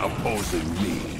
opposing me.